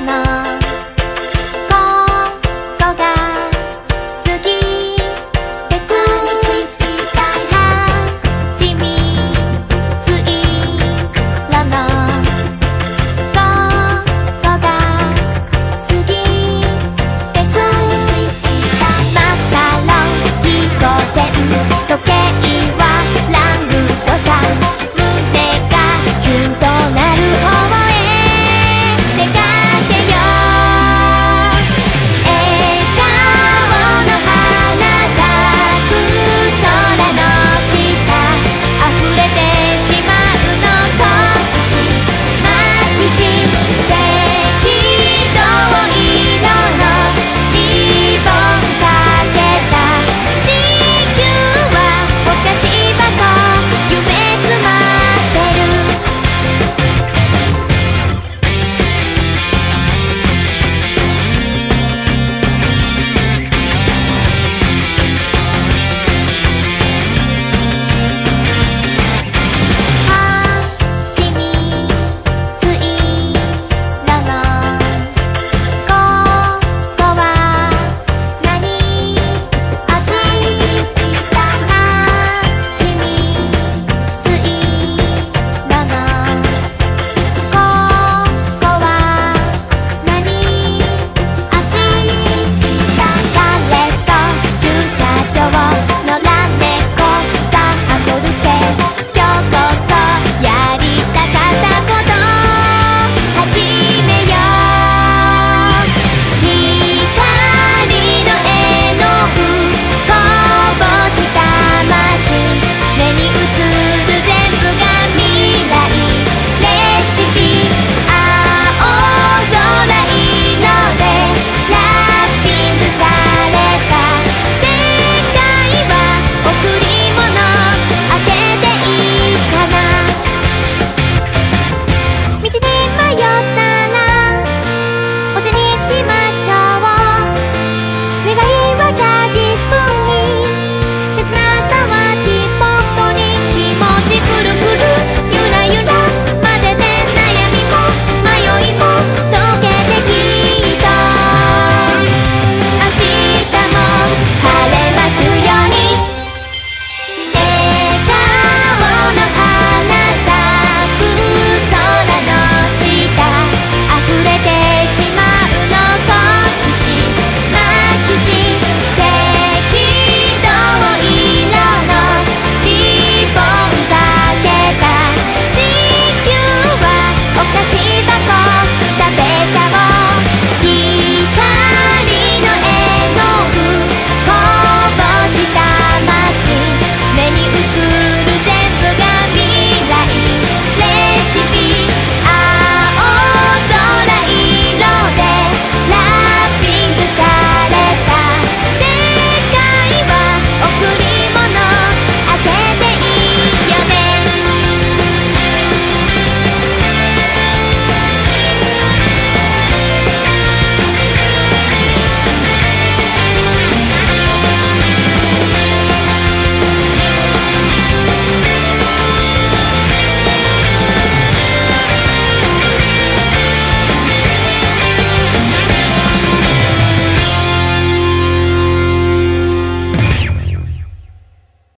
那